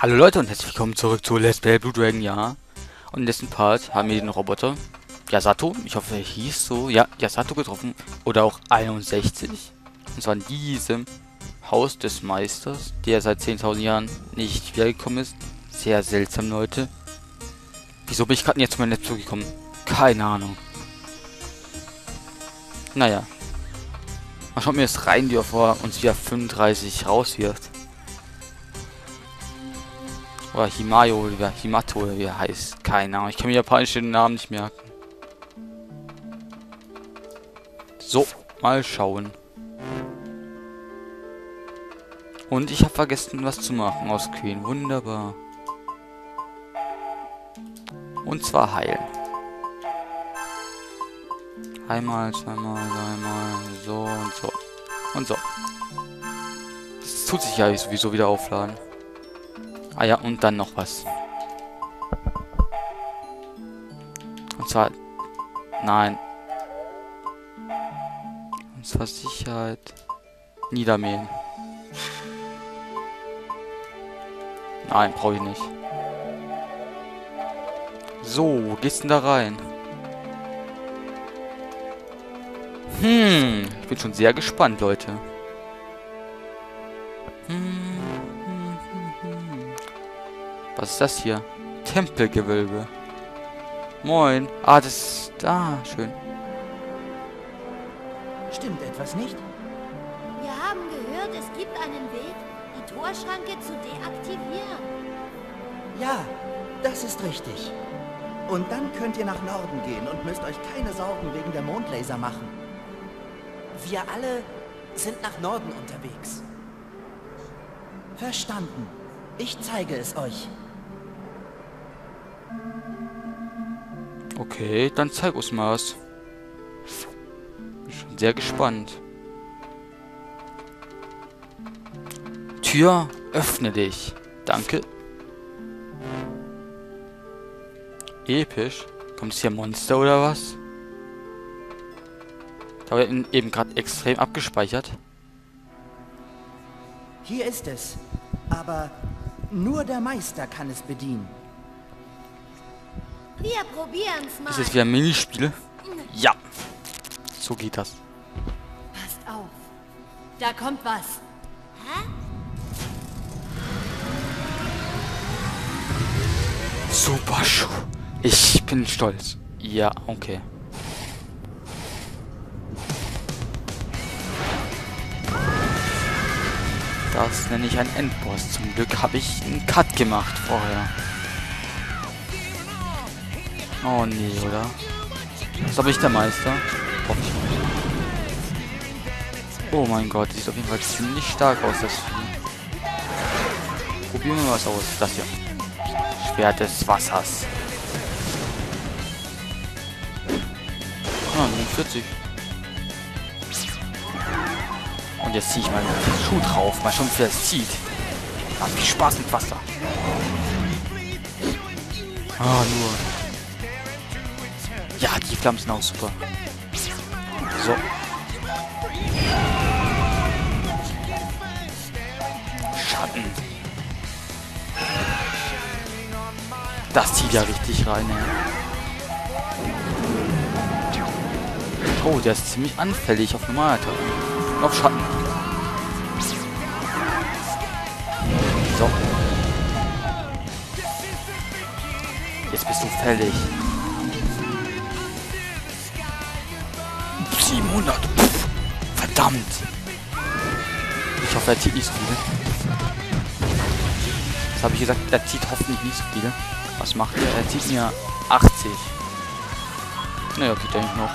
Hallo Leute und herzlich willkommen zurück zu Let's Play Blue Dragon, ja. Und im letzten Part haben wir den Roboter Yasato, ich hoffe er hieß so, ja, Yasato getroffen. Oder auch 61. Und zwar in diesem Haus des Meisters, der seit 10.000 Jahren nicht wiedergekommen ist. Sehr seltsam, Leute. Wieso bin ich gerade jetzt zu meinem Netz zugekommen? Keine Ahnung. Naja. Mal schauen, mir das rein, bevor uns wieder 35 rauswirft. Oder Himayo oder Himato oder wie er heißt. Keine Ahnung. Ich kann mir japanischen Namen nicht merken. So, mal schauen. Und ich habe vergessen, was zu machen aus Queen. Wunderbar. Und zwar heilen. Einmal, zweimal, dreimal, so und so. Und so. Das tut sich ja sowieso wieder aufladen. Ah ja, und dann noch was. Und zwar... Nein. Und zwar Sicherheit. Niedermähen. Nein, brauche ich nicht. So, wo geht's denn da rein? Hm, ich bin schon sehr gespannt, Leute. Was ist das hier? Tempelgewölbe. Moin. Ah, das ist da. schön. Stimmt etwas nicht? Wir haben gehört, es gibt einen Weg, die Torschranke zu deaktivieren. Ja, das ist richtig. Und dann könnt ihr nach Norden gehen und müsst euch keine Sorgen wegen der Mondlaser machen. Wir alle sind nach Norden unterwegs. Verstanden. Ich zeige es euch. Okay, dann zeig uns mal was. Bin schon sehr gespannt. Tür, öffne dich. Danke. Episch. Kommt es hier Monster oder was? Da wird eben gerade extrem abgespeichert. Hier ist es. Aber nur der Meister kann es bedienen. Wir probieren's mal. Ist es wieder ein Minispiel? Ja. So geht das. Passt auf. Da kommt was. Hä? Super Schuh. Ich bin stolz. Ja, okay. Das nenne ich ein Endboss. Zum Glück habe ich einen Cut gemacht vorher. Oh nee, oder? Ist aber nicht der Meister. Hoffe ich nicht. Oh mein Gott, sieht auf jeden Fall ziemlich stark aus, das Vieh. Probieren wir was aus. Das hier. Schwert des Wassers. Ah, 49. Und jetzt ziehe ich mal den Schuh drauf. Mal schauen, wie das zieht. Hat viel Spaß mit Wasser. Ah, nur. Ja, die Flammen sind auch super. So. Schatten. Das zieht ja richtig rein, ey. Oh, der ist ziemlich anfällig auf Normalattacken. Auf Schatten. So. Jetzt bist du fällig. 700. Pff, verdammt. Ich hoffe, er zieht nicht so viel. Das habe ich gesagt, er zieht hoffentlich nicht so viel. Was macht er? Er zieht mir 80. Naja, geht eigentlich noch.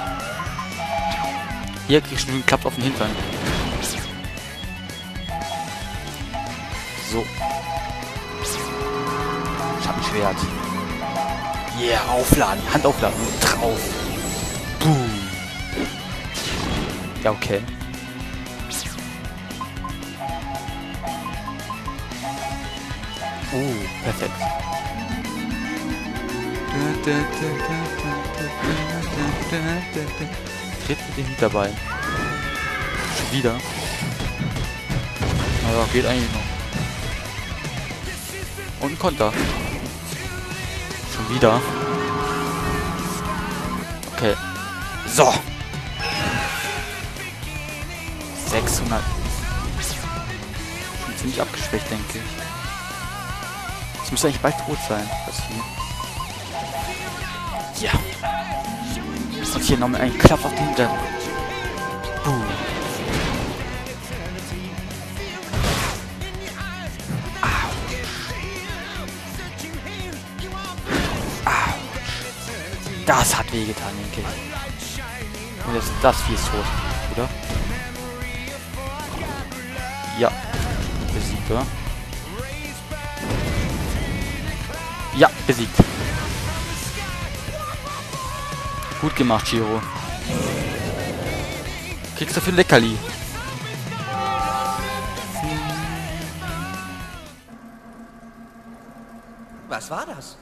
Hier krieg ich schon klappt auf den Hintern. So. Schattenschwert. Yeah, aufladen. Hand aufladen. Drauf. Ja, okay. Oh, perfekt. Tritt mit dem Hinterbein. Schon wieder. Naja, geht eigentlich noch. Und ein Konter. Schon wieder. Okay. So. 600. Schon ziemlich abgeschwächt, denke ich. Das müsste eigentlich bald tot sein. Das hier. Ja. Und hier nochmal einen Klapp auf den Hintergrund. Boom. Das hat wehgetan, denke ich. Und jetzt das Vieh ist tot, oder? Ja. Besiegt, oder? Ja, besiegt. Gut gemacht, Chiro. Kriegst du für Leckerli. Was war das?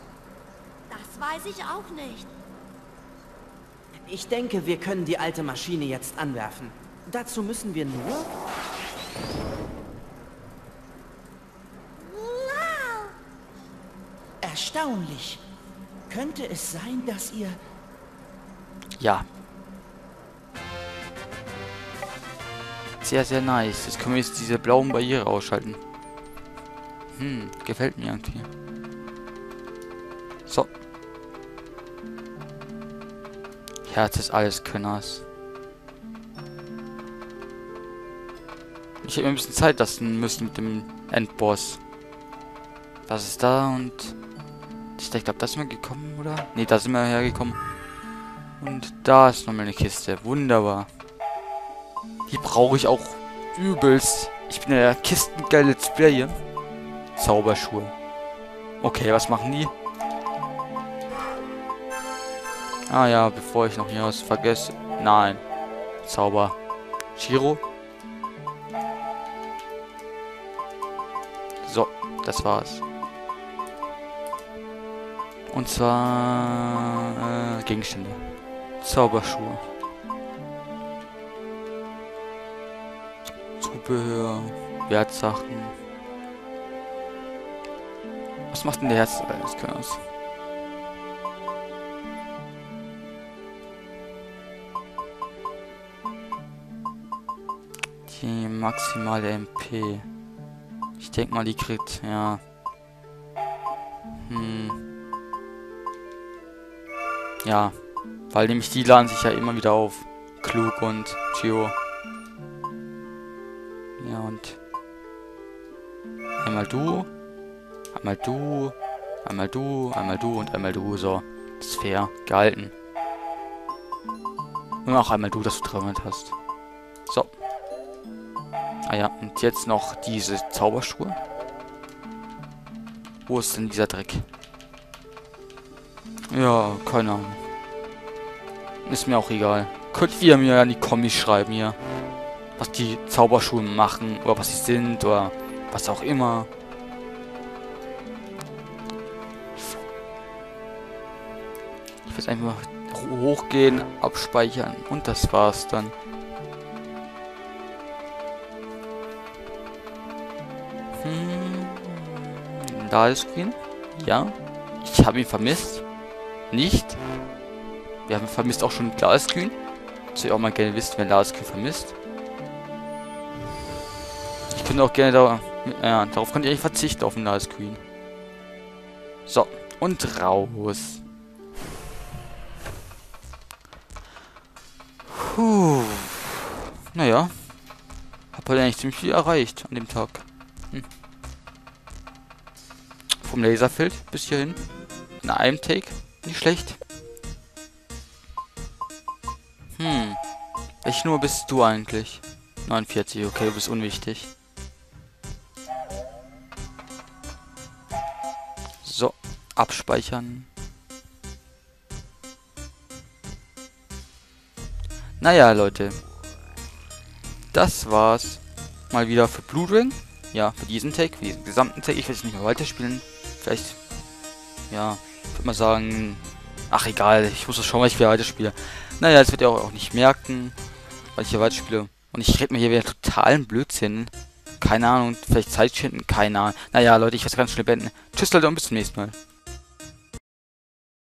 Das weiß ich auch nicht. Ich denke, wir können die alte Maschine jetzt anwerfen. Dazu müssen wir nur... Erstaunlich. Könnte es sein, dass ihr... Ja. Sehr, sehr nice. Jetzt können wir jetzt diese blauen Barriere ausschalten. Hm, gefällt mir irgendwie. So. Herz des Alleskönners. Ich hätte mir ein bisschen Zeit lassen müssen mit dem Endboss. Das ist da und... Ich glaube, da sind wir gekommen, oder? Ne, da sind wir hergekommen. Und da ist nochmal eine Kiste. Wunderbar. Die brauche ich auch übelst. Ich bin ja der kistengeil Let's Player. Zauberschuhe. Okay, was machen die? Ah ja, bevor ich noch hier was vergesse. Nein. Zauber. Shiro. So, das war's. Und zwar äh, Gegenstände. Zauberschuhe. Zubehör, Wertsachen. Was macht denn der Herz eines Könners? Die maximale MP. Ich denke mal, die kriegt, ja. Hm. Ja. Weil nämlich die laden sich ja immer wieder auf. Klug und Gio. Ja, und... Einmal du. Einmal du. Einmal du. Einmal du und einmal du. So. Das ist fair. Gehalten. Und auch einmal du, dass du 300 hast. So. Ah ja, und jetzt noch diese Zauberschuhe. Wo ist denn dieser Dreck? Ja, keine Ahnung. Ist mir auch egal. Könnt ihr mir ja in die Kommis schreiben hier. Was die Zauberschuhe machen. Oder was sie sind. Oder was auch immer. Ich will einfach hochgehen, abspeichern. Und das war's dann. Hm, da ist Green. Ja. Ich habe ihn vermisst. Nicht. Wir haben vermisst auch schon Glaskühn. Dass ihr auch mal gerne wisst, wer Glaskühn vermisst. Ich könnte auch gerne da... Ja, darauf könnt ihr nicht verzichten, auf den Glaskühn. So. Und raus. Puh. Naja. Hab halt eigentlich ziemlich viel erreicht an dem Tag. Hm. Vom Laserfeld bis hierhin. In einem Take. Nicht schlecht. Hm. Welche Nummer bist du eigentlich? 49, okay, du bist unwichtig. So, abspeichern. Naja, Leute. Das war's. Mal wieder für Blue Ring. Ja, für diesen Take, für diesen gesamten Take. Ich will es nicht mehr weiterspielen. Vielleicht, ja, würde mal sagen, ach egal, ich muss das schauen, was ich wieder weiterspiele. Naja, das wird ihr auch nicht merken, weil ich hier weiterspiele. Und ich rede mir hier wieder totalen Blödsinn. keine Ahnung, vielleicht Zeit schinden, keine Ahnung. Naja, Leute, ich werde ganz schnell beenden. Tschüss, Leute, und bis zum nächsten Mal.